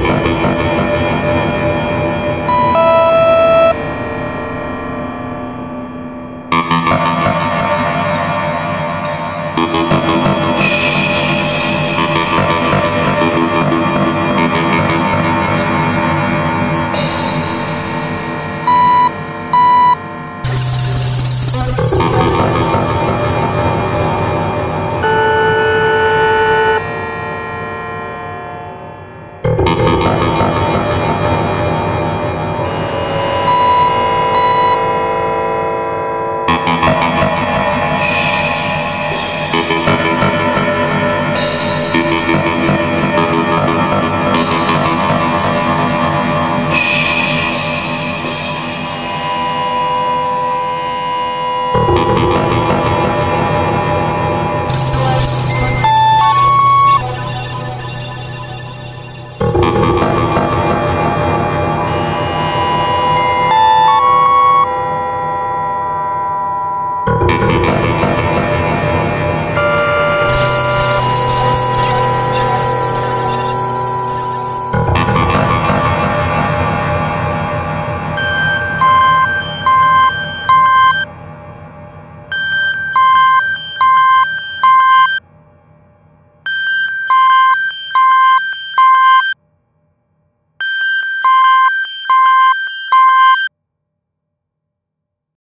tá, tá, tá. tá.